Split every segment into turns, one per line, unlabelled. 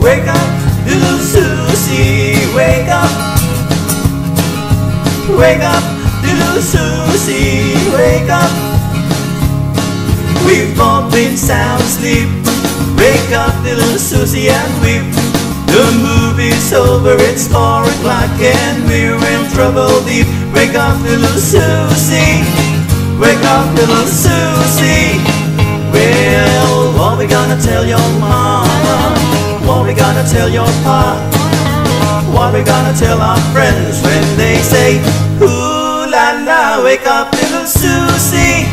wake up, little Susie, wake up. Wake up, little Susie, wake up. We've all been sound asleep. Wake up, little Susie, and weep. The movie's over, it's four o'clock, and we're in trouble deep. Wake up, little Susie. Wake up, little Susie. Well, what we gonna tell your mom? We gonna tell your pa? What we gonna tell our friends when they say, Ooh la la, wake up, little Susie.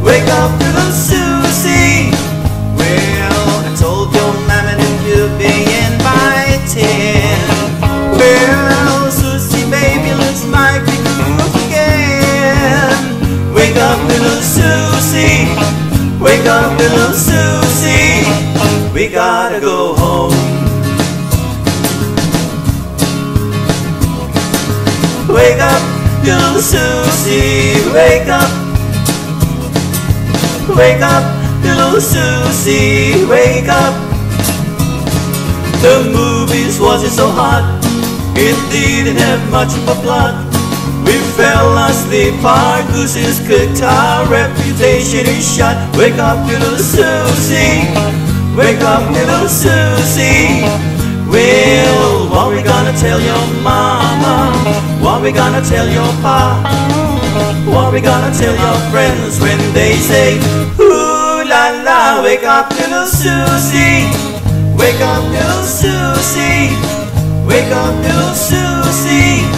Wake up, little Susie. Well, I told your mama that you'll be invited. Well, Susie, baby, looks like we grew again. Wake up, little Susie. Wake up, little Susie. We gotta go home. Little Susie. Wake up. Wake up, little Susie. Wake up. The movies wasn't so hot. It didn't have much of a plot. We fell asleep, our gooses cooked, our reputation is shot. Wake up, little Susie. Wake up, little Susie. Well, what we gonna tell your mama? We gonna tell your pa? What we gonna tell your friends when they say, Ooh la la, wake up, little Susie. Wake up, little Susie. Wake up, little Susie.